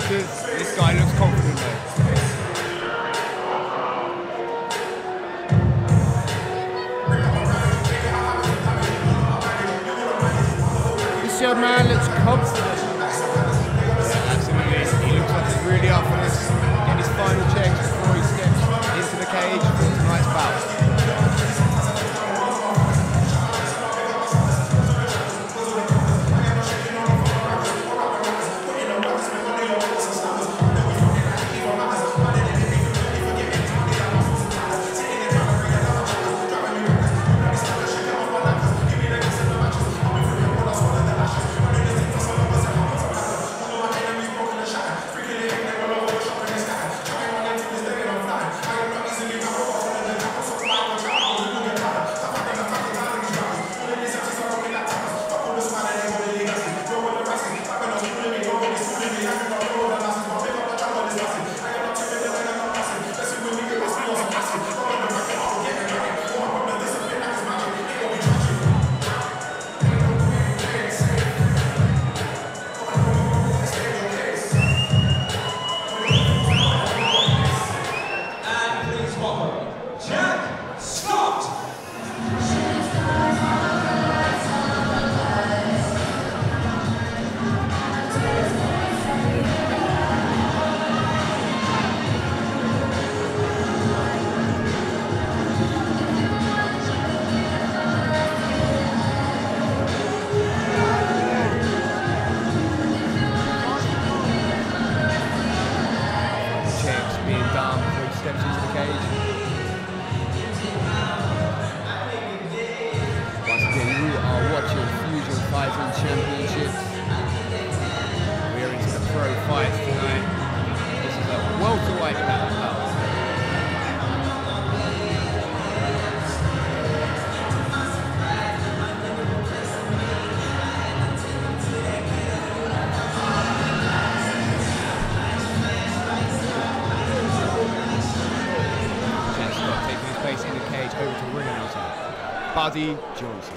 fighters, this guy looks confident though. This young man looks confident. Buddy Johnson.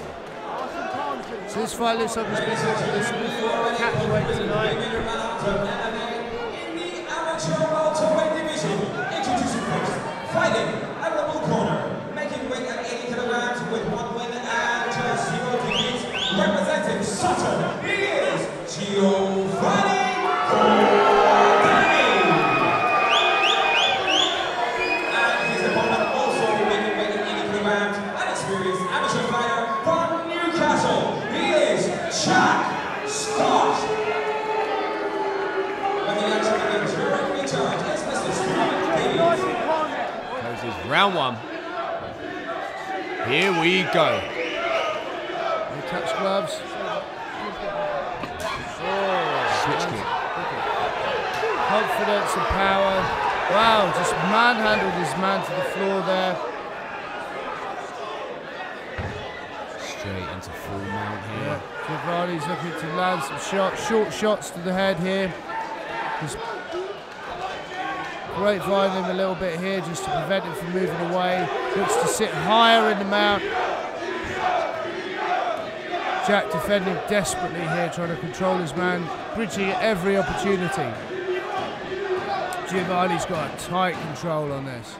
So this fight looks like it's been this will be for catch weight tonight. Round one. Here we go. They touch gloves. Oh, Switch kick. Confidence and power. Wow, just manhandled his man to the floor there. Straight into full mount here. Giovanni's looking to land some shots, short shots to the head here. Just grapevine him a little bit here just to prevent him from moving away. Looks to sit higher in the mount. Jack defending desperately here, trying to control his man, bridging every opportunity. Giovanni's got a tight control on this.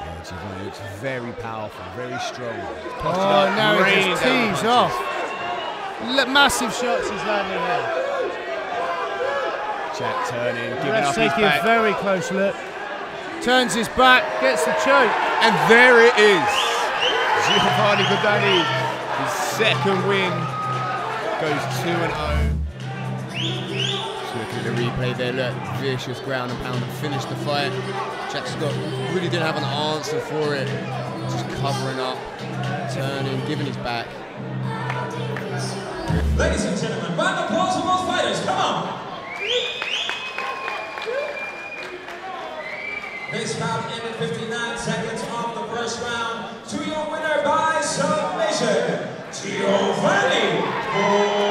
Yeah, Giovanni looks very powerful, very strong. Oh, now he just tees off. Massive shots he's landing here. Jack turning, giving Ref's up his taking a very close look. Turns his back, gets the choke. And there it is. Giovanni Cordani, his second win, goes 2 and 0. Just looking at the replay there, look, vicious ground and pound and finish the fight. Jack Scott really didn't have an answer for it. Just covering up, turning, giving his back. Ladies and gentlemen, round of applause for both fighters. Come on. Round ended 59 seconds of the first round. To your winner by submission, Giovanni